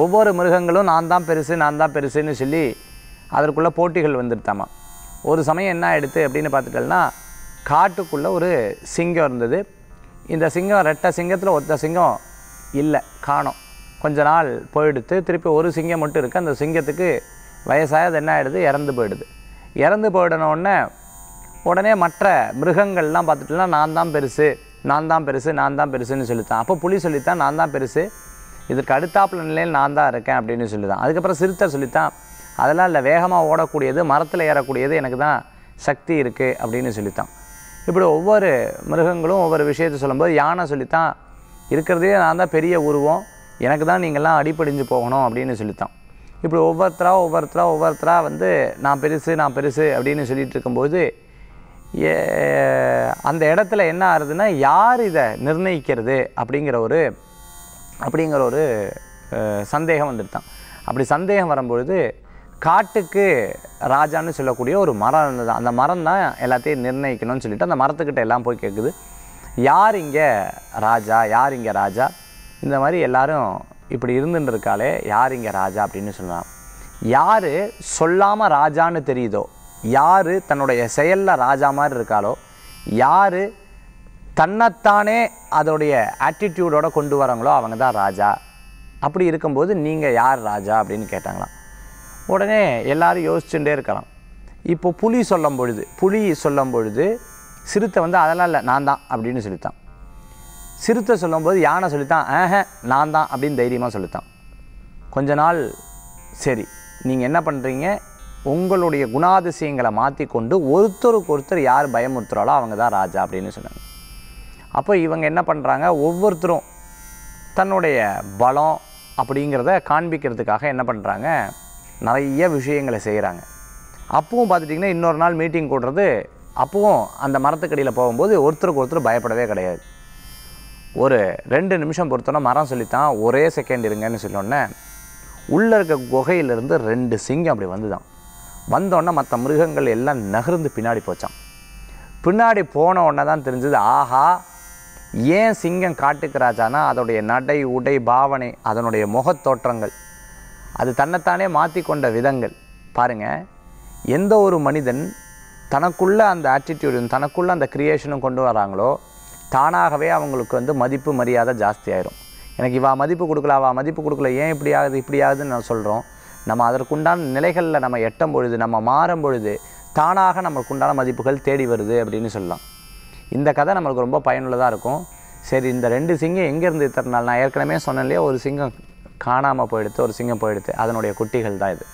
ஒவ்வொரு மிருகங்களும் நான் தான் பெருசு நான் தான் பெருசுன்னு சொல்லி அதற்குள்ளே போட்டிகள் வந்துடுதாமா ஒரு சமயம் என்ன ஆகிடுது அப்படின்னு பார்த்துட்டோம்னா காட்டுக்குள்ளே ஒரு சிங்கம் இருந்தது. இந்த சிங்கம் ரெட்டை சிங்கத்தில் ஒத்த சிங்கம் இல்லை காணோம். கொஞ்ச நாள் போயிடுத்து திருப்பி ஒரு சிங்கம் மட்டும் இருக்குது அந்த சிங்கத்துக்கு வயசாக அது என்ன ஆகிடுது இறந்து போயிடுது. இறந்து போயிடன உடனே உடனே மற்ற மிருகங்கள்லாம் பார்த்துட்டோம்னா நான் தான் பெருசு நான் தான் பெருசு நான் தான் பெருசுன்னு சொல்லித்தான். அப்போ புலி சொல்லித்தான் நான் தான் பெருசு இதற்கு அடுத்தாப்புல நிலையில் நான் தான் இருக்கேன் அப்படின்னு சொல்லிதான். அதுக்கப்புறம் சிறுத்தை சொல்லித்தான் அதெல்லாம் இல்லை வேகமாக ஓடக்கூடியது மரத்தில் ஏறக்கூடியது எனக்கு தான் சக்தி இருக்குது அப்படின்னு சொல்லித்தான். இப்படி ஒவ்வொரு மிருகங்களும் ஒவ்வொரு விஷயத்தை சொல்லும்போது யானை சொல்லித்தான் இருக்கிறதே நான் தான் பெரிய உருவம் எனக்கு தான் நீங்கள்லாம் அடிப்படிஞ்சு போகணும் அப்படின்னு சொல்லித்தான். இப்படி ஒவ்வொருத்தரா ஒவ்வொருத்தரா ஒவ்வொருத்தரா வந்து நான் பெருசு நான் பெருசு அப்படின்னு சொல்லிகிட்டு இருக்கும்போது ஏ- அந்த இடத்துல என்ன ஆகுதுன்னா யார் இதை நிர்ணயிக்கிறது அப்படிங்கிற ஒரு அப்படிங்கிற ஒரு சந்தேகம் வந்துட்டான் அப்படி சந்தேகம் வரும்பொழுது காட்டுக்கு ராஜான்னு சொல்லக்கூடிய ஒரு மரம் இருந்தது. அந்த மரம் தான் எல்லாத்தையும் நிர்ணயிக்கணும்னு சொல்லிட்டு அந்த மரத்துக்கிட்ட எல்லாம் போய் கேட்குது. யார் இங்கே ராஜா? யார் இங்கே ராஜா? இந்த மாதிரி எல்லாரும் இப்படி இருந்துட்டு இருக்காளே யார் இங்கே ராஜா? அப்படின்னு சொல்லலாம் யார் சொல்லாமல் ராஜான்னு தெரியுதோ? யார் தன்னுடைய செயலில் ராஜா மாதிரி இருக்காளோ? யார் தன்னைத்தானே அதோடைய ஆட்டிடியூடோட கொண்டு வராங்களோ அவங்க தான் ராஜா. அப்படி இருக்கும்போது நீங்கள் யார் ராஜா அப்படின்னு கேட்டாங்களாம். உடனே எல்லாரும் யோசிச்சுட்டே இருக்கலாம். இப்போ புலி சொல்லும் பொழுது புலி சொல்லும் பொழுது சிறுத்தை வந்து அதெல்லாம் இல்லை நான் தான் அப்படின்னு சொல்லித்தான். சிறுத்தை சொல்லும்போது யானை சொல்லித்தான் ஆஹ நான் தான் அப்படின்னு தைரியமாக சொல்லித்தான். கொஞ்ச நாள் சரி நீங்கள் என்ன பண்ணுறீங்க உங்களுடைய குணாதிசயங்களை மாற்றி கொண்டு ஒருத்தருக்கு ஒருத்தர் யார் பயமுறுத்துறாளோ அவங்க தான் ராஜா அப்படின்னு சொன்னாங்க. அப்போ இவங்க என்ன பண்ணுறாங்க ஒவ்வொருத்தரும் தன்னுடைய பலம் அப்படிங்கிறத காண்பிக்கிறதுக்காக என்ன பண்ணுறாங்க நிறைய விஷயங்களை செய்கிறாங்க அப்பவும் பார்த்துட்டிங்கன்னா இன்னொரு நாள் மீட்டிங் கூடுறது அப்பவும் அந்த மரத்துக்கடியில் போகும்போது ஒருத்தருக்கு ஒருத்தர் பயப்படவே கிடையாது. ஒரு ரெண்டு நிமிஷம் பொறுத்தோன்னா மரம் சொல்லித்தான் ஒரே செகண்ட் இருங்கன்னு சொன்னோடனே உள்ளே இருக்க குகையிலிருந்து ரெண்டு சிங்கம் அப்படி வந்துதான். வந்தோடனே மற்ற மிருகங்கள் எல்லாம் நகர்ந்து பின்னாடி போச்சான் பின்னாடி போன உடனே தான் தெரிஞ்சது ஆஹா ஏன் சிங்கம் காட்டுக்கு ராஜானா? அதோடைய நடை உடை பாவனை அதனுடைய முகத்தோற்றங்கள் அது தன்னைத்தானே மாற்றி கொண்ட விதங்கள். பாருங்க எந்த ஒரு மனிதன் தனக்குள்ளே அந்த ஆட்டிடியூடும் தனக்குள்ளே அந்த க்ரியேஷனும் கொண்டு வராங்களோ தானாகவே அவங்களுக்கு வந்து மதிப்பு மரியாதை ஜாஸ்தி ஆயிரும். எனக்கு இவா மதிப்பு கொடுக்கல அவா மதிப்பு கொடுக்கல ஏன் இப்படி ஆகுது இப்படி ஆகுதுன்னு நான் சொல்கிறோம் நம்ம அதற்குண்டான நிலைகளில் நம்ம எட்டும் பொழுது நம்ம மாறும் பொழுது தானாக நமக்கு உண்டான மதிப்புகள் தேடி வருது அப்படின்னு சொல்லலாம். இந்த கதை நம்மளுக்கு ரொம்ப பயனுள்ளதாக இருக்கும். சரி இந்த ரெண்டு சிங்கம் எங்கேருந்து இத்தனை நாள்? நான் ஏற்கனவே சொன்னேன் இல்லையா ஒரு சிங்கம் காணாமல் போயிடுத்து ஒரு சிங்கம் போயிடுத்து. அதனுடைய குட்டிகள் தான் இது.